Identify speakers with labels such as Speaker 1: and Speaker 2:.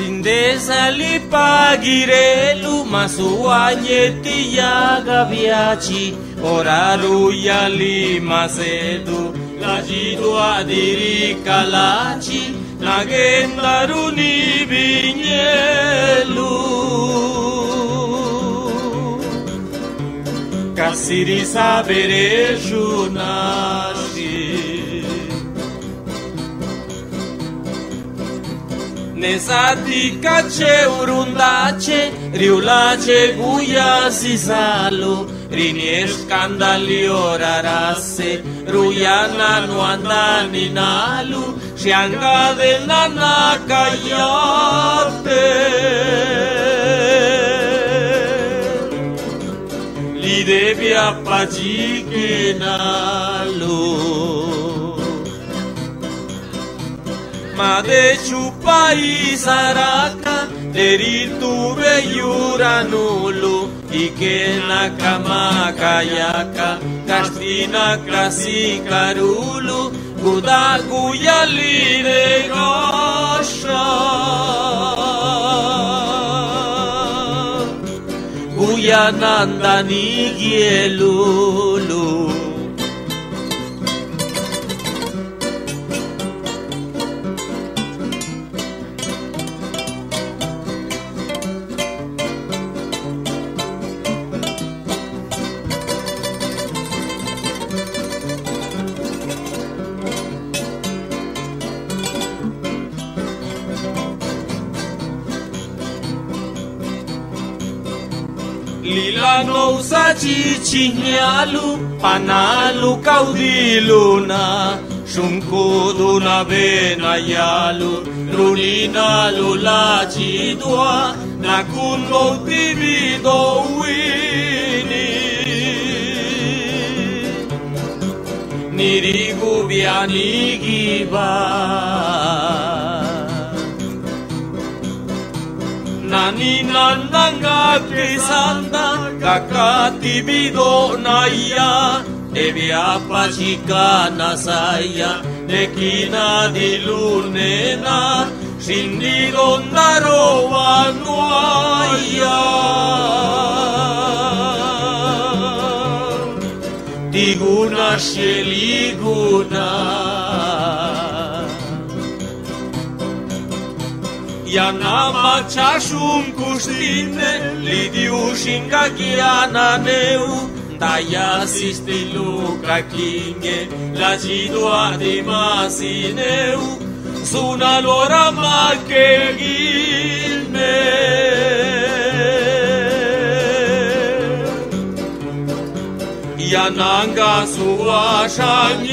Speaker 1: Lindeza lipagirelu masuañeti yagabiachi Oraru yali masedu lajidu adiri kalachi. Nagendaru ni vinhelu Kasiri sabereju nashi Nezatikache, urundache, riulache, guya, zizalo, riniesh kandaliorarase, ruyana nuandaninalu, shianga de nanakayate. Lidebia pajikinalu. Devi appagichenalu. Ma de chupai saraka deritu beyura nulu Ike nakama kayaka kastina klasi karulu Guda kuyali de gosha Guyananda ni gielulu Lilano usachi chinyalu, panalu caudiluna, shunkudu na benayalu, runina lula chidua, na kundo tibido wini. Nirigu bianigiba. Nani nanga pisanda kakati bido naya Devi apachika nasaya Nekina dilunena. Shindi dondaro anuaya Diguna Ianama ceașum cu știne, Lidiu și Gagiana neu, Taya sistilu Luca kinge, la jidua de masineu, Suna lor amache Yananga suashanyeu